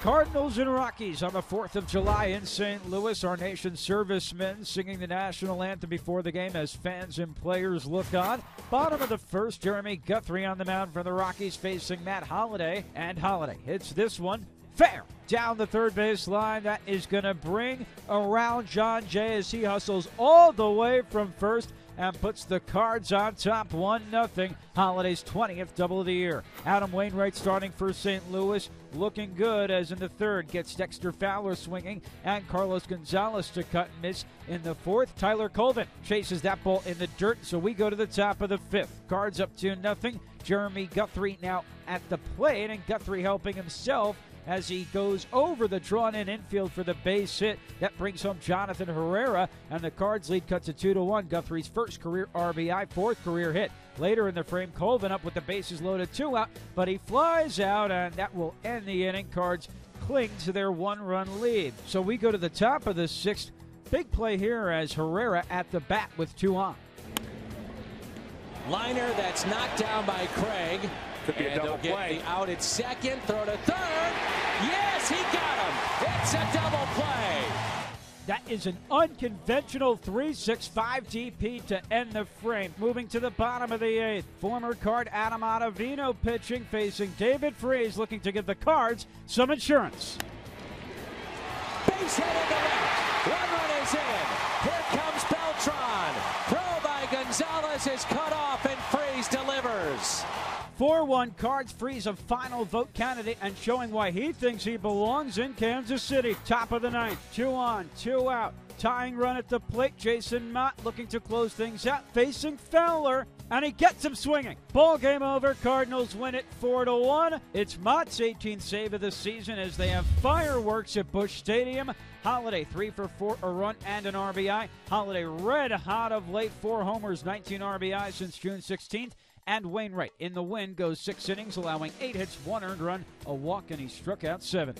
Cardinals and Rockies on the 4th of July in St. Louis. Our nation's servicemen singing the national anthem before the game as fans and players look on. Bottom of the first, Jeremy Guthrie on the mound for the Rockies facing Matt Holliday. And Holliday hits this one fair down the third base line. That is going to bring around Jon Jay as he hustles all the way from first and puts the cards on top 1 0. Holliday's 20th double of the year. Adam Wainwright starting for St. Louis, looking good as in the third gets Dexter Fowler swinging and Carlos Gonzalez to cut and miss in the fourth. Tyler Colvin chases that ball in the dirt, so we go to the top of the fifth. Cards up 2 0. Jeremy Guthrie now at the plate, and Guthrie helping himself as he goes over the drawn in infield for the base hit. That brings home Jonathan Herrera, and the Cards lead cuts to 2 to 1. Guthrie's first career RBI, fourth career hit. Later in the frame, Colvin up with the bases loaded, two out, but he flies out, and that will end the inning. Cards cling to their one run lead. So we go to the top of the sixth. Big play here as Herrera at the bat with two on. Liner that's knocked down by Craig. Could be and a double they'll play. Get the out at second, throw to third. Yes, he got him. It's a double play. That is an unconventional 3 6 5 DP to end the frame. Moving to the bottom of the eighth. Former card Adam Ottavino pitching, facing David Freese, looking to give the cards some insurance. Base hit in the left. One run is in. Here comes Beltran. Throw by Gonzalez is cut off, and Freese delivers. 4 1 cards Freese a final vote candidate and showing why he thinks he belongs in Kansas City. Top of the ninth. Two on, two out. Tying run at the plate. Jason Motte looking to close things out, facing Fowler, and he gets him swinging. Ball game over. Cardinals win it 4 to 1. It's Motte's 18th save of the season as they have fireworks at Busch Stadium. Holliday, three for four, a run and an RBI. Holliday red hot of late, four homers, 19 RBI since June 16th and Wainwright in the win goes six innings, allowing eight hits, one earned run, a walk, and he struck out seven.